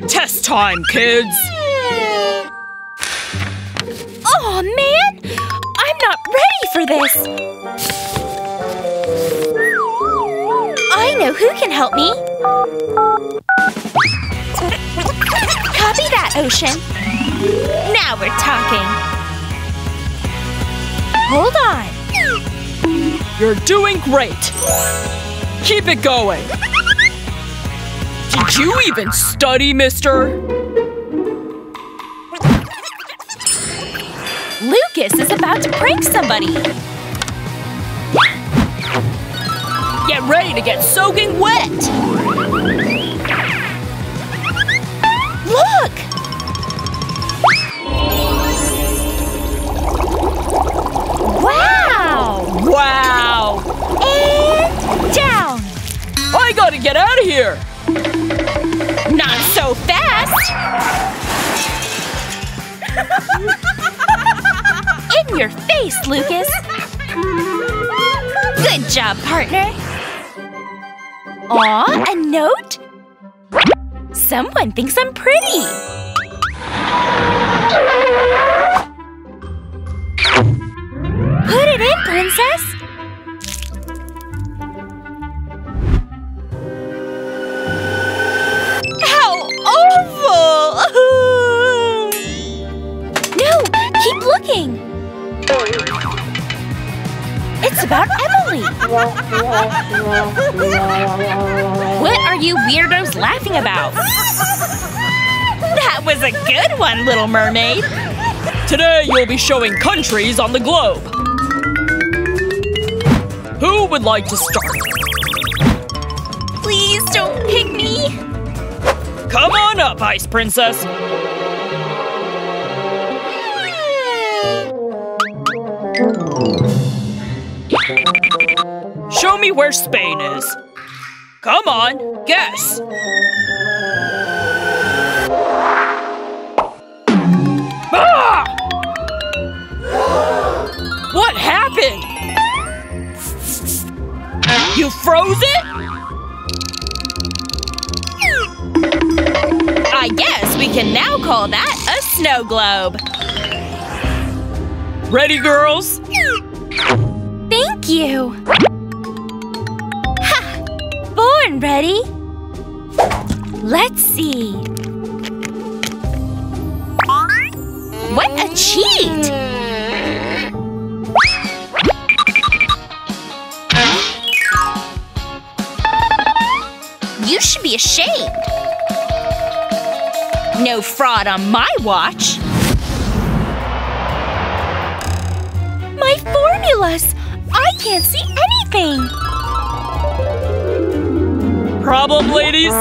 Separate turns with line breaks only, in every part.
Test time, kids!
Oh man! I'm not ready for this! I know who can help me! Copy that, Ocean! Now we're talking! Hold on!
You're doing great! Keep it going! Did you even study, mister?
Lucas is about to prank somebody!
Get ready to get soaking wet!
Look! Wow!
Wow! Gotta get out of here!
Not so fast! In your face, Lucas! Good job, partner! Aw, a note? Someone thinks I'm pretty! Put it in, princess! Keep looking! It's about Emily! what are you weirdos laughing about? That was a good one, Little Mermaid!
Today you'll be showing countries on the globe. Who would like to start?
Please don't pick me!
Come on up, Ice Princess! Show me where Spain is. Come on, guess! Ah! What happened? You froze it?
I guess we can now call that a snow globe.
Ready, girls?
You! Ha! Born ready! Let's see. What a cheat! You should be ashamed! No fraud on my watch! My formulas! Can't see anything!
Problem, ladies?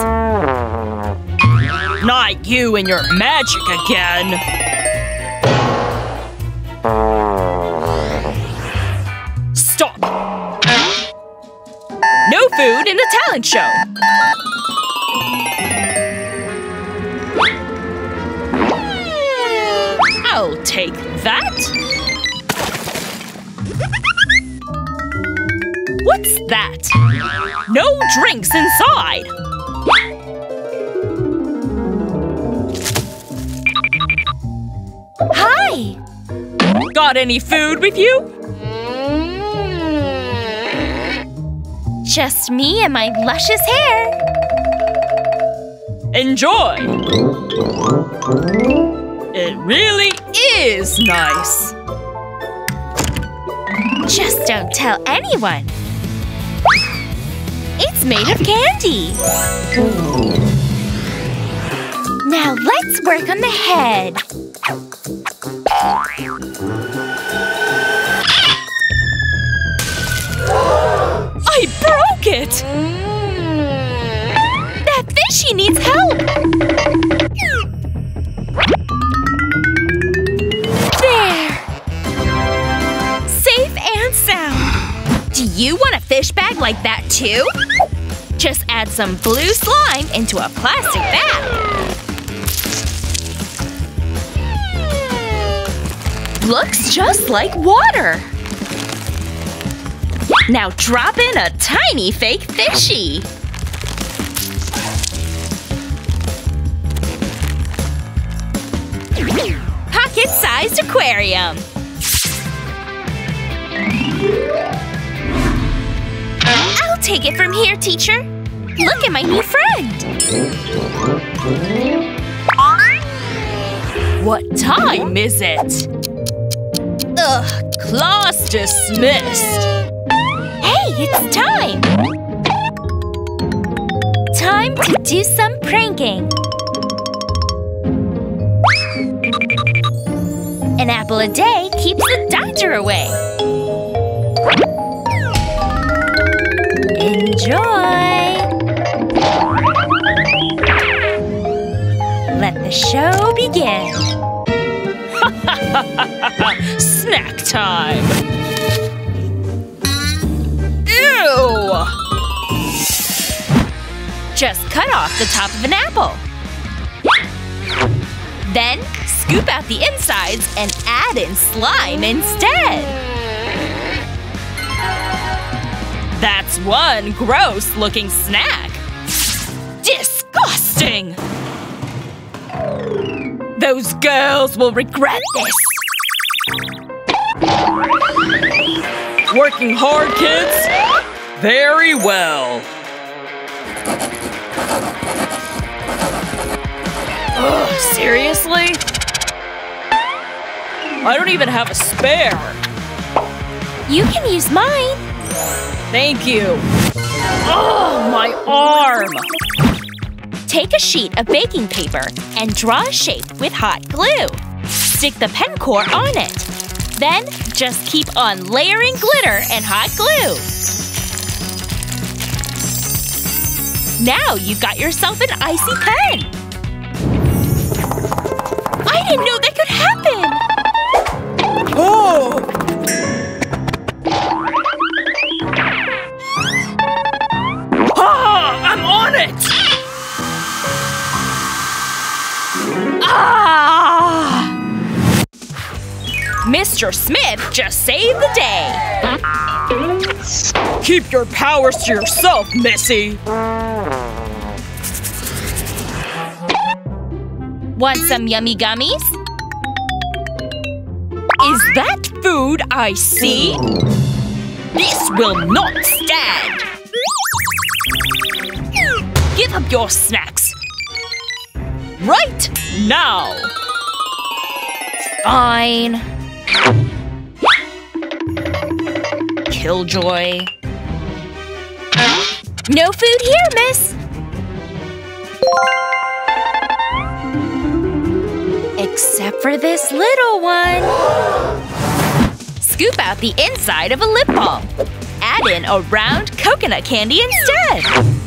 Not you and your magic again! Stop! No food in the talent show! I'll take that! What's that? No drinks inside!
Hi!
Got any food with you?
Just me and my luscious hair!
Enjoy! It really is nice!
Just don't tell anyone! It's made of candy! Now let's work on the head!
I broke it!
That fishy needs help! I'd like that too! Just add some blue slime into a plastic bag. Looks just like water! Now drop in a tiny fake fishy! Pocket-sized aquarium! Take it from here, teacher. Look at my new friend!
What time is it? Ugh, class dismissed.
Hey, it's time! Time to do some pranking. An apple a day keeps the doctor away. Enjoy! Let the show begin.
Snack time. Ew!
Just cut off the top of an apple. Then, scoop out the insides and add in slime instead.
That's one gross-looking snack. Disgusting! Those girls will regret this. Working hard, kids? Very well. Ugh, seriously? I don't even have a spare.
You can use mine.
Thank you. Oh, my arm!
Take a sheet of baking paper and draw a shape with hot glue. Stick the pen core on it. Then, just keep on layering glitter and hot glue. Now you've got yourself an icy pen! I didn't know that could happen!
Oh! Mr. Smith just saved the day! Keep your powers to yourself, Missy!
Want some yummy gummies?
Is that food I see? This will not stand! Give up your snacks! Right now!
Fine.
Killjoy.
No food here, miss! Except for this little one. Scoop out the inside of a lip balm. Add in a round coconut candy instead.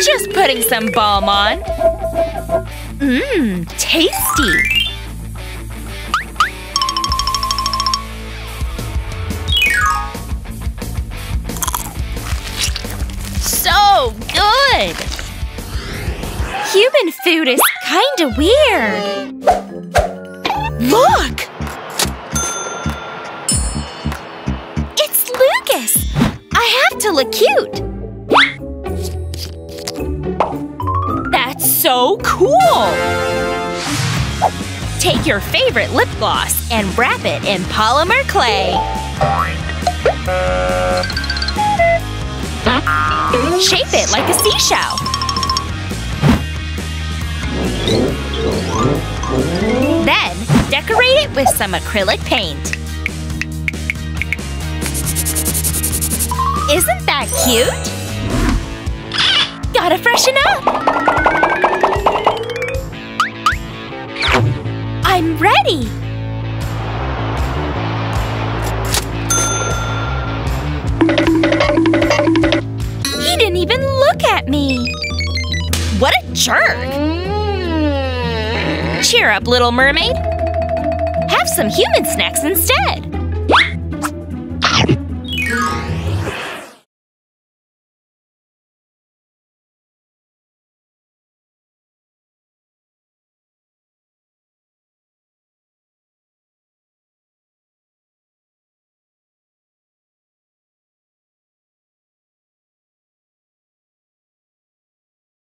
Just putting some balm on. Mmm, tasty. So good! Human food is kinda weird. Look! It's Lucas! I have to look cute! So cool! Take your favorite lip gloss and wrap it in polymer clay. Shape it like a seashell. Then, decorate it with some acrylic paint. Isn't that cute? Gotta freshen up! I'm ready! He didn't even look at me! What a jerk! Mm. Cheer up, little mermaid! Have some human snacks instead!